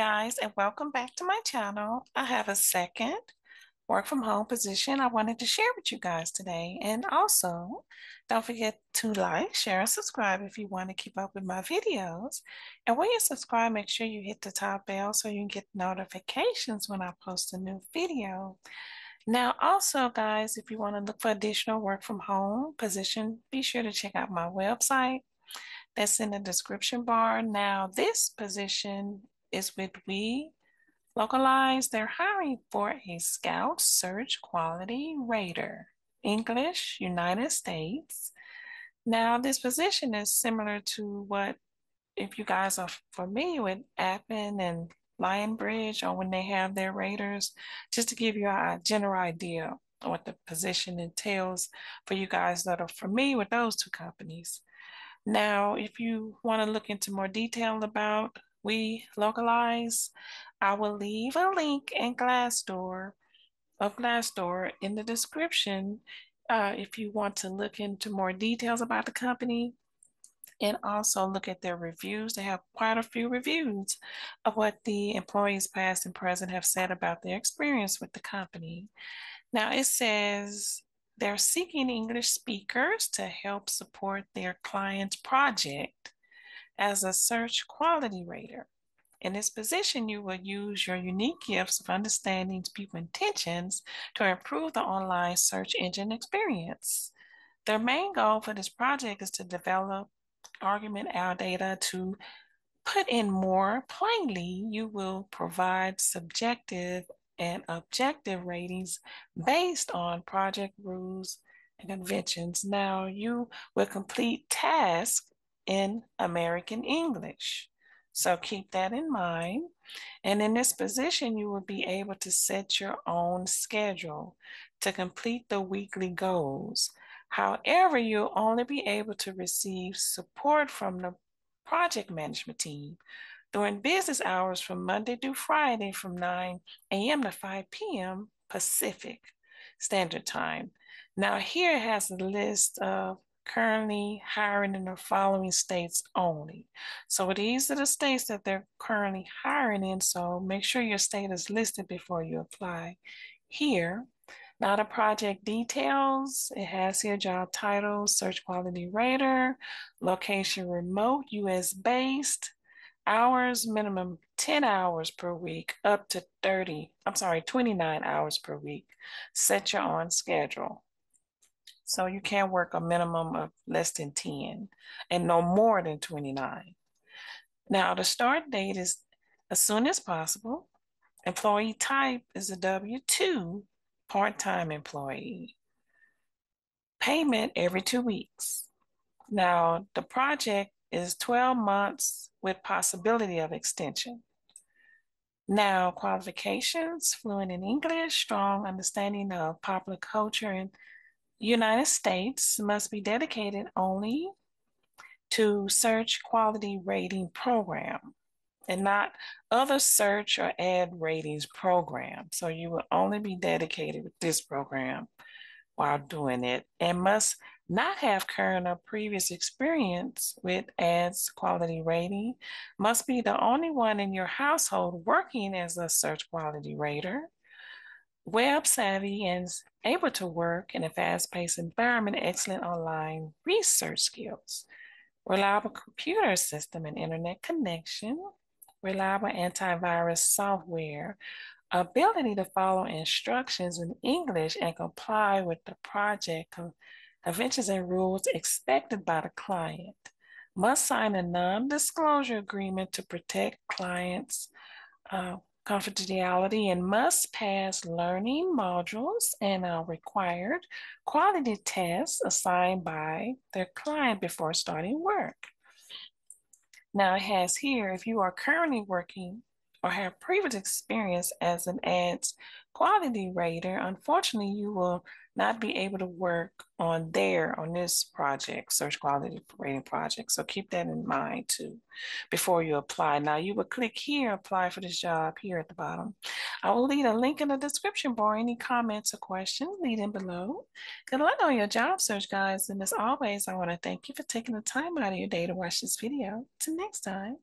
Guys, and welcome back to my channel. I have a second work from home position I wanted to share with you guys today. And also, don't forget to like, share, and subscribe if you want to keep up with my videos. And when you subscribe, make sure you hit the top bell so you can get notifications when I post a new video. Now, also, guys, if you want to look for additional work from home position, be sure to check out my website. That's in the description bar. Now, this position is with We Localize. They're hiring for a Scout Search Quality Rater, English, United States. Now, this position is similar to what, if you guys are familiar with Appen and Lionbridge or when they have their raters, just to give you a general idea of what the position entails for you guys that are familiar with those two companies. Now, if you want to look into more detail about we localize, I will leave a link in Glassdoor of Glassdoor in the description uh, if you want to look into more details about the company and also look at their reviews. They have quite a few reviews of what the employees past and present have said about their experience with the company. Now it says they're seeking English speakers to help support their client's project as a search quality rater. In this position, you will use your unique gifts of understanding people intentions to improve the online search engine experience. Their main goal for this project is to develop argument our data to put in more plainly, you will provide subjective and objective ratings based on project rules and conventions. Now, you will complete tasks in American English. So keep that in mind. And in this position, you will be able to set your own schedule to complete the weekly goals. However, you'll only be able to receive support from the project management team during business hours from Monday through Friday from 9 a.m. to 5 p.m. Pacific Standard Time. Now, here it has a list of currently hiring in the following states only. So these are the states that they're currently hiring in. So make sure your state is listed before you apply here. Now the project details, it has here job title, search quality rater, location remote, US based, hours minimum 10 hours per week up to 30, I'm sorry, 29 hours per week. Set your own schedule. So you can't work a minimum of less than 10 and no more than 29. Now, the start date is as soon as possible. Employee type is a W 2 part time employee. Payment every two weeks. Now, the project is 12 months with possibility of extension. Now, qualifications fluent in English, strong understanding of popular culture and United States must be dedicated only to search quality rating program and not other search or ad ratings program. So you will only be dedicated with this program while doing it and must not have current or previous experience with ads quality rating, must be the only one in your household working as a search quality rater web savvy and able to work in a fast paced environment, excellent online research skills, reliable computer system and internet connection, reliable antivirus software, ability to follow instructions in English and comply with the project conventions and rules expected by the client. Must sign a non disclosure agreement to protect clients' uh, confidentiality and must pass learning modules and are required quality tests assigned by their client before starting work. Now it has here, if you are currently working or have previous experience as an ads quality rater, unfortunately, you will not be able to work on there on this project, search quality rating project. So keep that in mind too before you apply. Now you will click here, apply for this job here at the bottom. I will leave a link in the description bar. Any comments or questions, leave them below. Good luck on your job search, guys. And as always, I want to thank you for taking the time out of your day to watch this video. Till next time.